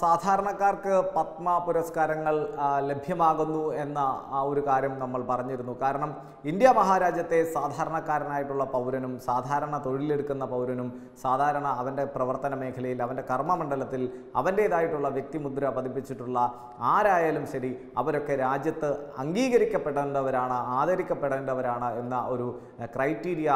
സാധാരണക്കാർക്ക് പത്മ പുരസ്കാരങ്ങൾ ലഭ്യമാകുന്നു എന്ന ആ ഒരു കാര്യം നമ്മൾ പറഞ്ഞിരുന്നു. കാരണം ഇന്ത്യ മഹാരാജ്യത്തെ സാധാരണക്കാരനായിട്ടുള്ള പൗരനും സാധാരണ തൊഴിലെടുക്കുന്ന പൗരനും സാധാരണ അവന്റെ പ്രവർത്തന മേഖലയിൽ അവന്റെ കർമ്മമണ്ഡലത്തിൽ അവന്റേതായിട്ടുള്ള വ്യക്തിമുദ്ര പതിപ്പിച്ചിട്ടുള്ള ആരായാലും ശരി അവരൊക്കെ രാജ്യത്ത് അംഗീകരിക്കപ്പെടേണ്ടവരാണ് ആദരിക്കപ്പെടേണ്ടവരാണ് എന്ന ഒരു ക്രൈറ്റീരിയ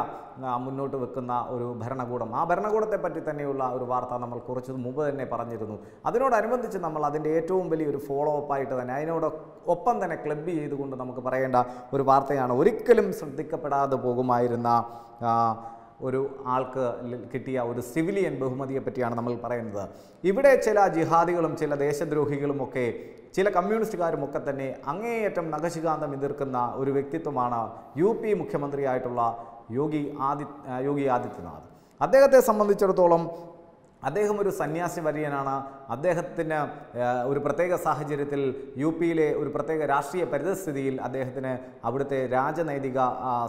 മുന്നോട്ട് വെക്കുന്ന ഒരു ഭരണകൂടം. ആ ഭരണകൂടത്തെ പറ്റി തന്നെയുള്ള ഒരു വാർത്ത നമ്മൾ കുറച്ചു മുമ്പ് തന്നെ പറഞ്ഞിരുന്നു. അതിനോടനുബന്ധിച്ച് നമ്മൾ അതിന്റെ ഏറ്റവും വലിയൊരു ഫോളോ അപ്പായിട്ട് തന്നെ അതിനോട് ഒപ്പം തന്നെ ക്ലബ് ചെയ്തുകൊണ്ട് നമുക്ക് പറയേണ്ട ഒരു വാർത്തയാണ്. ഒരിക്കലും ശ്രദ്ധിക്കപ്പെടാതെ പോകുമായിരുന്ന ഒരു ആൾക്ക് കിട്ടിയ ഒരു സിവിലിയൻ ബഹുമതിയെ പറ്റിയാണ് നമ്മൾ പറയുന്നത്. ഇവിടെ ചില ജിഹാദികളും ചില ദേശദ്രോഹികളുമൊക്കെ ചില കമ്മ്യൂണിസ്റ്റുകാരും ഒക്കെ തന്നെ അങ്ങേയറ്റം നഖശികാന്തം എതിർക്കുന്ന ഒരു വ്യക്തിത്വമാണ് യു പി മുഖ്യമന്ത്രിയായിട്ടുള്ള യോഗി ആദി യോഗി ആദിത്യനാഥ്. അദ്ദേഹത്തെ സംബന്ധിച്ചിടത്തോളം അദ്ദേഹം ഒരു സന്യാസി വര്യനാണ് അദ്ദേഹത്തിന് ഒരു പ്രത്യേക സാഹചര്യത്തിൽ യു പിയിലെ ഒരു പ്രത്യേക രാഷ്ട്രീയ പരിതസ്ഥിതിയിൽ അദ്ദേഹത്തിന് അവിടുത്തെ രാജനൈതിക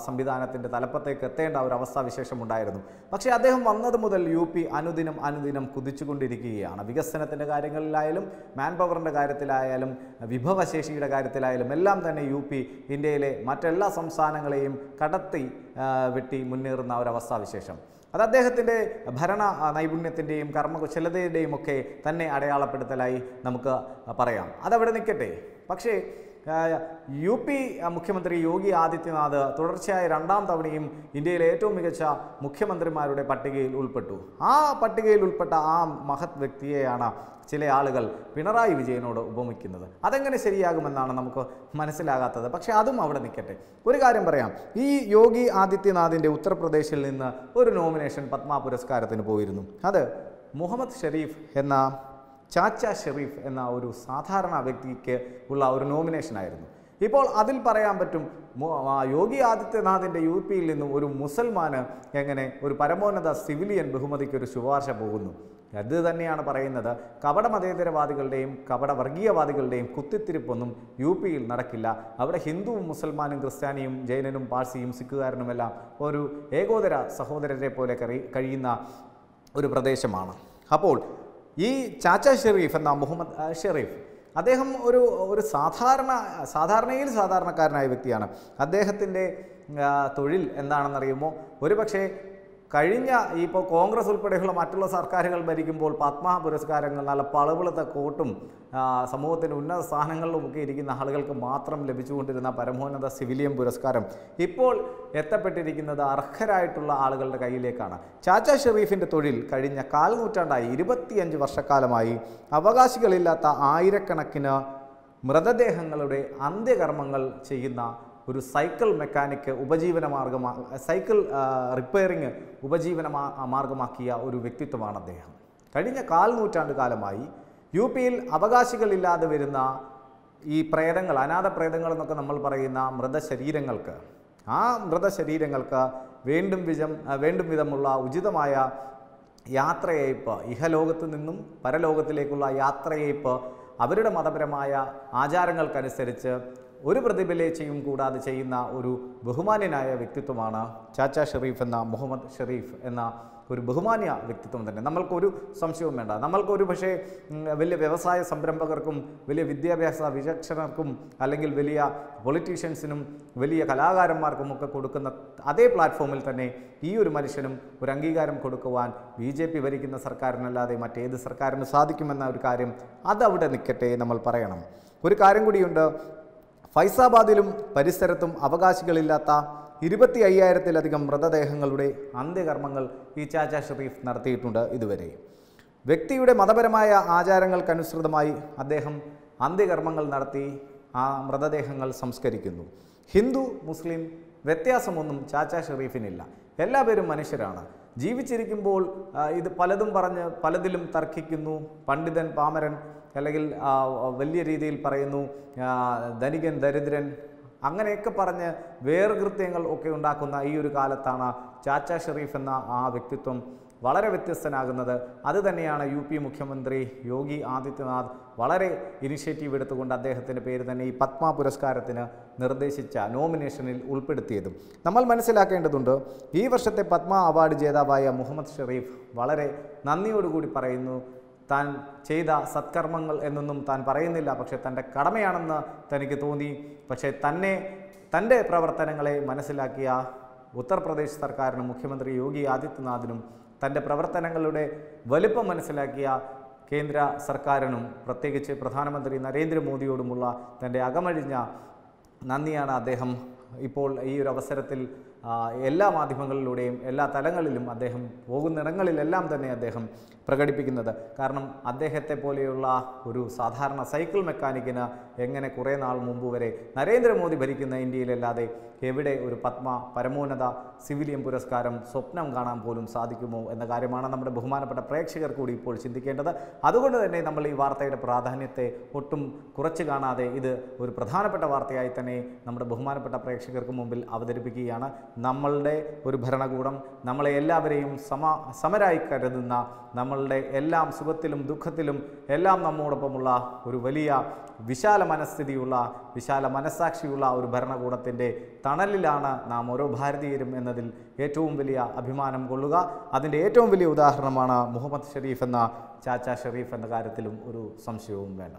സംവിധാനത്തിന്റെ തലപ്പത്തേക്ക് എത്തേണ്ട ഒരു അവസ്ഥാവിശേഷം ഉണ്ടായിരുന്നു പക്ഷേ അദ്ദേഹം വന്നത് മുതൽ യു പി അനുദിനം അനുദിനം കുതിച്ചുകൊണ്ടിരിക്കുകയാണ്. വികസനത്തിന്റെ കാര്യങ്ങളിലായാലും മാൻ പവറിന്റെ കാര്യത്തിലായാലും വിഭവശേഷിയുടെ കാര്യത്തിലായാലും എല്ലാം തന്നെ യു പി ഇന്ത്യയിലെ മറ്റെല്ലാ സംസ്ഥാനങ്ങളെയും കടത്തി വെട്ടി മുന്നേറുന്ന ഒരവസ്ഥാവിശേഷം അത് അദ്ദേഹത്തിന്റെ ഭരണ നൈപുണ്യത്തിന്റെയും കർമ്മകുശലതയുടെയും ഒക്കെ തന്നെ അടയാളപ്പെടുത്തലായി നമുക്ക് പറയാം. അതവിടെ നിൽക്കട്ടെ. പക്ഷേ യു പി മുഖ്യമന്ത്രി യോഗി ആദിത്യനാഥ് തുടർച്ചയായ രണ്ടാം തവണയും ഇന്ത്യയിലെ ഏറ്റവും മികച്ച മുഖ്യമന്ത്രിമാരുടെ പട്ടികയിൽ ഉൾപ്പെട്ടു. ആ പട്ടികയിൽ ഉൾപ്പെട്ട ആ മഹത് വ്യക്തിയെയാണ് ചില ആളുകൾ പിണറായി വിജയനോട് ഉപമിക്കുന്നത്. അതെങ്ങനെ ശരിയാകുമെന്നാണ് നമുക്ക് മനസ്സിലാകാത്തത്. പക്ഷേ അതും അവിടെ നിൽക്കട്ടെ. ഒരു കാര്യം പറയാം. ഈ യോഗി ആദിത്യനാഥിന്റെ ഉത്തർപ്രദേശിൽ നിന്ന് ഒരു നോമിനേഷൻ പത്മ പുരസ്കാരത്തിന് പോയിരുന്നു. അത് മുഹമ്മദ് ഷെരീഫ് എന്ന ചാച്ച ഷെറീഫ് എന്ന ഒരു സാധാരണ വ്യക്തിക്ക് ഉള്ള ഒരു നോമിനേഷനായിരുന്നു ഇപ്പോൾ അതിൽ പറയാൻ പറ്റും യോഗി ആദിത്യനാഥിന്റെ യു പിയിൽ നിന്നും ഒരു മുസൽമാന് എങ്ങനെ ഒരു പരമോന്നത സിവിലിയൻ ബഹുമതിക്ക് ഒരു ശുപാർശ പോകുന്നു. അത് തന്നെയാണ് പറയുന്നത് കപട മതേതരവാദികളുടെയും കപട വർഗീയവാദികളുടെയും കുത്തിത്തിരിപ്പൊന്നും യു പിയിൽ നടക്കില്ല. അവിടെ ഹിന്ദുവും മുസൽമാനും ക്രിസ്ത്യാനിയും ജൈനനും പാഴ്സിയും സിഖുകാരനുമെല്ലാം ഒരു ഏകോദര സഹോദരരെ പോലെ കഴിയുന്ന ഒരു പ്രദേശമാണ്. അപ്പോൾ ഈ ചാച്ച ഷെറീഫ് എന്ന മുഹമ്മദ് ഷെറീഫ് അദ്ദേഹം ഒരു ഒരു സാധാരണ സാധാരണയിൽ സാധാരണക്കാരനായ വ്യക്തിയാണ്. അദ്ദേഹത്തിന്റെ തൊഴിൽ എന്താണെന്നറിയുമോ? ഒരു പക്ഷേ കഴിഞ്ഞ ഇപ്പോൾ കോൺഗ്രസ് ഉൾപ്പെടെയുള്ള മറ്റുള്ള സർക്കാരുകൾ ഭരിക്കുമ്പോൾ പത്മ പുരസ്കാരങ്ങൾ നല്ല പളവിളുത്ത കോട്ടും സമൂഹത്തിന് ഉന്നത സ്ഥാനങ്ങളിലുമൊക്കെ ഇരിക്കുന്ന ആളുകൾക്ക് മാത്രം ലഭിച്ചുകൊണ്ടിരുന്ന പരമോന്നത സിവിലിയൻ പുരസ്കാരം ഇപ്പോൾ എത്തപ്പെട്ടിരിക്കുന്നത് അർഹരായിട്ടുള്ള ആളുകളുടെ കയ്യിലേക്കാണ്. ചാച്ച ഷെറീഫിന്റെ തൊഴിൽ കഴിഞ്ഞ കാൽനൂറ്റാണ്ടായി ഇരുപത്തിയഞ്ച് വർഷക്കാലമായി അവകാശികളില്ലാത്ത ആയിരക്കണക്കിന് മൃതദേഹങ്ങളുടെ അന്ത്യകർമ്മങ്ങൾ ചെയ്യുന്ന ഒരു സൈക്കിൾ മെക്കാനിക്ക് ഉപജീവന മാർഗമാ സൈക്കിൾ റിപ്പയറിങ് ഉപജീവന മാർഗമാക്കിയ ഒരു വ്യക്തിത്വമാണ് അദ്ദേഹം. കഴിഞ്ഞ കാൽ നൂറ്റാണ്ട് കാലമായി യു പിയിൽ അവകാശികളില്ലാതെ വരുന്ന ഈ പ്രേതങ്ങൾ അനാഥ പ്രേതങ്ങൾ എന്നൊക്കെ നമ്മൾ പറയുന്ന മൃതശരീരങ്ങൾക്ക് ആ മൃതശരീരങ്ങൾക്ക് വേണ്ടും വിധം വേണ്ടും വിധമുള്ള ഉചിതമായ യാത്രയയപ്പ് ഇഹലോകത്ത് നിന്നും പരലോകത്തിലേക്കുള്ള യാത്രയയപ്പ് അവരുടെ മതപരമായ ആചാരങ്ങൾക്കനുസരിച്ച് ഒരു പ്രതിഫലേച്ചയും കൂടാതെ ചെയ്യുന്ന ഒരു ബഹുമാന്യനായ വ്യക്തിത്വമാണ് ചാച്ച ഷെറീഫ് എന്ന മുഹമ്മദ് ഷെറീഫ് എന്ന ഒരു ബഹുമാന്യ വ്യക്തിത്വം തന്നെ. നമ്മൾക്കൊരു സംശയവും വേണ്ട. നമ്മൾക്കൊരു പക്ഷേ വലിയ വ്യവസായ സംരംഭകർക്കും വലിയ വിദ്യാഭ്യാസ വിചക്ഷണർക്കും അല്ലെങ്കിൽ വലിയ പൊളിറ്റീഷ്യൻസിനും വലിയ കലാകാരന്മാർക്കും ഒക്കെ കൊടുക്കുന്ന അതേ പ്ലാറ്റ്ഫോമിൽ തന്നെ ഈ ഒരു മനുഷ്യനും ഒരു അംഗീകാരം കൊടുക്കുവാൻ ബി ജെ പി ഭരിക്കുന്ന സർക്കാരിനല്ലാതെ മറ്റേത് സർക്കാരിന് സാധിക്കുമെന്ന ഒരു കാര്യം അതവിടെ നിൽക്കട്ടെ നമ്മൾ പറയണം. ഒരു കാര്യം കൂടിയുണ്ട്. ഫൈസാബാദിലും പരിസരത്തും അവകാശികളില്ലാത്ത ഇരുപത്തി അയ്യായിരത്തിലധികം മൃതദേഹങ്ങളുടെ അന്ത്യകർമ്മങ്ങൾ ഈ ചാച്ച ഷെറീഫ് നടത്തിയിട്ടുണ്ട് ഇതുവരെ. വ്യക്തിയുടെ മതപരമായ ആചാരങ്ങൾക്കനുസൃതമായി അദ്ദേഹം അന്ത്യകർമ്മങ്ങൾ നടത്തി ആ മൃതദേഹങ്ങൾ സംസ്കരിക്കുന്നു. ഹിന്ദു മുസ്ലിം വ്യത്യാസമൊന്നും ചാച്ച ഷെറീഫിനില്ല എല്ലാവരും മനുഷ്യരാണ്. ജീവിച്ചിരിക്കുമ്പോൾ ഇത് പലതും പറഞ്ഞ് പലതിലും തർക്കിക്കുന്നു. പണ്ഡിതൻ പാമരൻ അല്ലെങ്കിൽ വലിയ രീതിയിൽ പറയുന്നു ധനികൻ ദരിദ്രൻ അങ്ങനെയൊക്കെ പറഞ്ഞ് വേർകൃത്യങ്ങൾ ഒക്കെ ഉണ്ടാക്കുന്ന ഈ ഒരു കാലത്താണ് ചാച്ച ഷെറീഫ് എന്ന ആ വ്യക്തിത്വം. വളരെ വ്യത്യസ്തനാകുന്നത്. അതുതന്നെയാണ് യു പി മുഖ്യമന്ത്രി യോഗി ആദിത്യനാഥ് വളരെ ഇനിഷ്യേറ്റീവ് എടുത്തുകൊണ്ട് അദ്ദേഹത്തിന്റെ പേര് തന്നെ ഈ പത്മ പുരസ്കാരത്തിന് നിർദ്ദേശിച്ച നോമിനേഷനിൽ ഉൾപ്പെടുത്തിയതും. നമ്മൾ മനസ്സിലാക്കേണ്ടതുണ്ട് ഈ വർഷത്തെ പത്മ അവാർഡ് ജേതാവായ മുഹമ്മദ് ഷെറീഫ് വളരെ നന്ദിയോടുകൂടി പറയുന്നു താൻ ചെയ്ത സത്കർമ്മങ്ങൾ എന്നൊന്നും താൻ പറയുന്നില്ല പക്ഷേ തന്റെ കടമയാണെന്ന് തനിക്ക് തോന്നി. പക്ഷേ തന്നെ തന്റെ പ്രവർത്തനങ്ങളെ മനസ്സിലാക്കിയ ഉത്തർപ്രദേശ് സർക്കാരിനും മുഖ്യമന്ത്രി യോഗി ആദിത്യനാഥിനും തന്റെ പ്രവർത്തനങ്ങളുടെ വലുപ്പം മനസ്സിലാക്കിയ കേന്ദ്ര സർക്കാരിനും പ്രത്യേകിച്ച് പ്രധാനമന്ത്രി നരേന്ദ്രമോദിയോടുമുള്ള തന്റെ അകമഴിഞ്ഞ നന്ദിയാണ് അദ്ദേഹം ഇപ്പോൾ ഈ ഒരു അവസരത്തിൽ എല്ലാ മാധ്യമങ്ങളിലൂടെയും എല്ലാ തലങ്ങളിലും അദ്ദേഹം പോകുന്നിടങ്ങളിലെല്ലാം തന്നെ അദ്ദേഹം പ്രകടിപ്പിക്കുന്നത്. കാരണം അദ്ദേഹത്തെ പോലെയുള്ള ഒരു സാധാരണ സൈക്കിൾ മെക്കാനിക്കിന് എങ്ങനെ കുറേ നാൾ മുമ്പ് വരെ നരേന്ദ്രമോദി ഭരിക്കുന്ന ഇന്ത്യയിലല്ലാതെ എവിടെ ഒരു പത്മ പരമോന്നത സിവിലിയൻ പുരസ്കാരം സ്വപ്നം കാണാൻ പോലും സാധിക്കുമോ എന്ന കാര്യമാണ് നമ്മുടെ ബഹുമാനപ്പെട്ട പ്രേക്ഷകർ കൂടി ഇപ്പോൾ ചിന്തിക്കേണ്ടത്. അതുകൊണ്ട് തന്നെ നമ്മൾ ഈ വാർത്തയുടെ പ്രാധാന്യത്തെ ഒട്ടും കുറച്ച് കാണാതെ ഇത് ഒരു പ്രധാനപ്പെട്ട വാർത്തയായി തന്നെ നമ്മുടെ ബഹുമാനപ്പെട്ട പ്രേക്ഷകർക്ക് മുമ്പിൽ അവതരിപ്പിക്കുകയാണ്. നമ്മളുടെ ഒരു ഭരണകൂടം നമ്മളെ എല്ലാവരെയും സമ സമരായി കരുതുന്ന നമ്മളുടെ എല്ലാം സുഖത്തിലും ദുഃഖത്തിലും എല്ലാം നമ്മോടൊപ്പമുള്ള ഒരു വലിയ വിശാല മനസ്ഥിതിയുള്ള വിശാല മനസ്സാക്ഷിയുള്ള ഒരു ഭരണകൂടത്തിന്റെ തണലിലാണ് നാം ഓരോ ഭാരതീയരും എന്നതിൽ ഏറ്റവും വലിയ അഭിമാനം കൊള്ളുക. അതിന്റെ ഏറ്റവും വലിയ ഉദാഹരണമാണ് മുഹമ്മദ് ഷെരീഫ് എന്ന ചാച്ച ഷെരീഫ് എന്ന കാര്യത്തിലും ഒരു സംശയവും വേണ്ട.